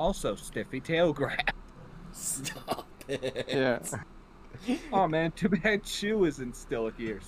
Also, Stiffy tail grab. Stop it. Yeah. Oh man, too bad Chew isn't still here.